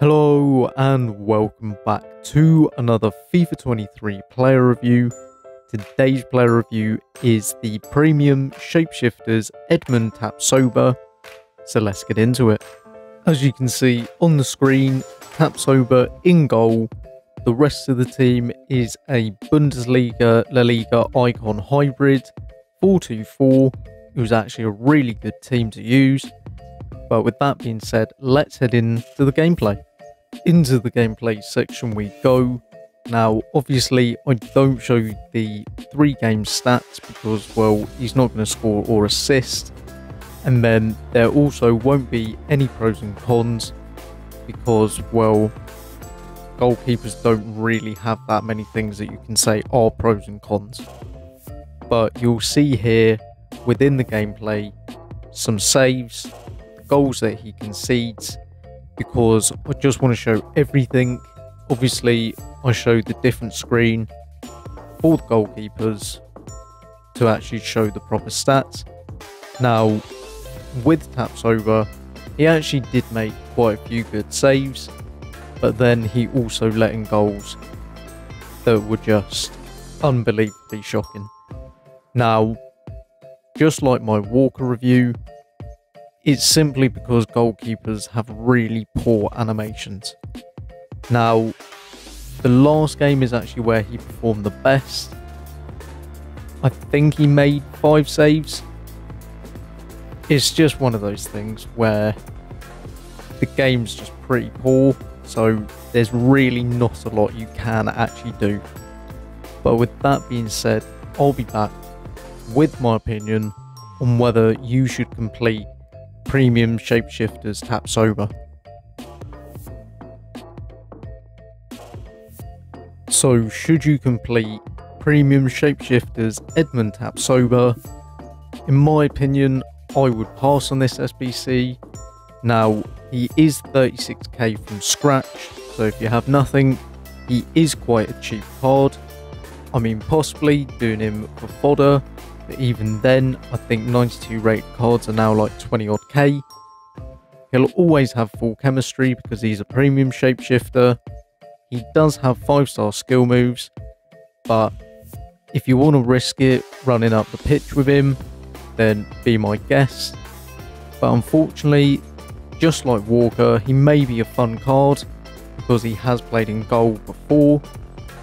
Hello and welcome back to another FIFA 23 player review. Today's player review is the premium shapeshifters Edmond Tapsoba, so let's get into it. As you can see on the screen, Tapsoba in goal. The rest of the team is a Bundesliga La Liga icon hybrid 4-2-4. It was actually a really good team to use. But with that being said, let's head into the gameplay. Into the gameplay section we go. Now, obviously, I don't show the three game stats because, well, he's not going to score or assist. And then there also won't be any pros and cons because, well, goalkeepers don't really have that many things that you can say are pros and cons. But you'll see here within the gameplay some saves, goals that he concedes, because I just want to show everything. Obviously, I showed the different screen for the goalkeepers to actually show the proper stats. Now, with Tapsoba, he actually did make quite a few good saves, but then he also let in goals that were just unbelievably shocking. Now, just like my Walker review, it's simply because goalkeepers have really poor animations. Now, the last game is actually where he performed the best. I think he made five saves. It's just one of those things where the game's just pretty poor, so there's really not a lot you can actually do. But with that being said, I'll be back with my opinion on whether you should complete premium shapeshifters Tapsoba. So, should you complete premium shapeshifters Edmond Tapsoba? In my opinion, I would pass on this SBC. Now, he is 36k from scratch, so if you have nothing, he is quite a cheap card. I mean, possibly doing him for fodder even then, I think 92 rate cards are now like 20 odd K. He'll always have full chemistry because he's a premium shapeshifter. He does have 5 star skill moves, but if you want to risk it running up the pitch with him, then be my guest. But unfortunately, just like Walker, he may be a fun card because he has played in goal before,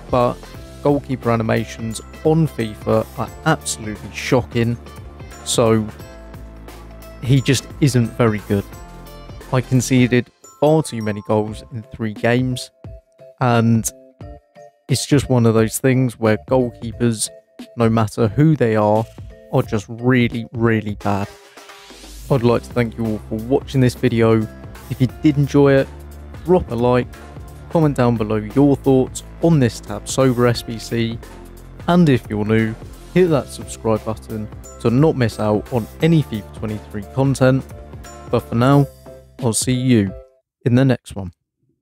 but goalkeeper animations on FIFA are absolutely shocking. So he just isn't very good. I conceded far too many goals in three games, and it's just one of those things where goalkeepers, no matter who they are, are just really, really bad. I'd like to thank you all for watching this video. If you did enjoy it, drop a like, comment down below your thoughts on this Tapsoba SBC, and if you're new, hit that subscribe button to not miss out on any FIFA 23 content. But for now, I'll see you in the next one.